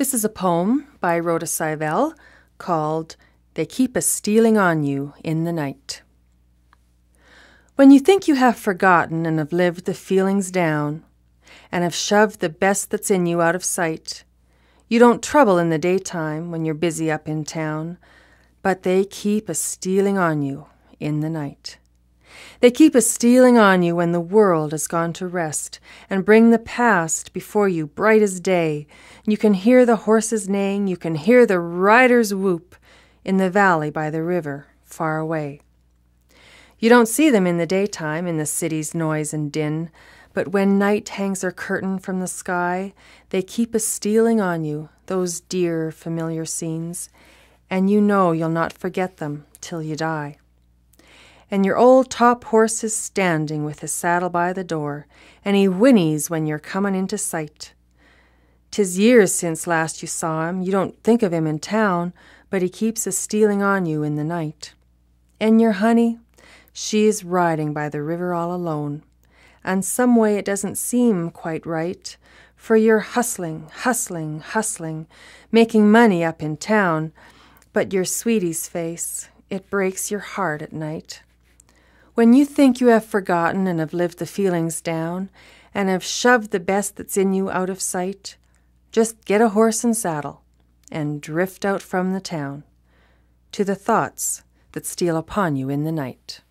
This is a poem by Rhoda Sivell called They Keep a Stealing on You in the Night. When you think you have forgotten and have lived the feelings down, and have shoved the best that's in you out of sight, you don't trouble in the daytime when you're busy up in town, but they keep a stealing on you in the night. They keep a stealing on you when the world has gone to rest, and bring the past before you bright as day. You can hear the horses neighing, you can hear the riders whoop in the valley by the river, far away. You don't see them in the daytime, in the city's noise and din, but when night hangs her curtain from the sky, they keep a stealing on you, those dear, familiar scenes, and you know you'll not forget them till you die and your old top horse is standing with his saddle by the door, and he whinnies when you're comin' into sight. 'Tis years since last you saw him, you don't think of him in town, but he keeps a stealing on you in the night. And your honey, she is riding by the river all alone, and some way it doesn't seem quite right, for you're hustling, hustling, hustling, making money up in town, but your sweetie's face, it breaks your heart at night. When you think you have forgotten and have lived the feelings down, and have shoved the best that's in you out of sight, just get a horse and saddle and drift out from the town to the thoughts that steal upon you in the night.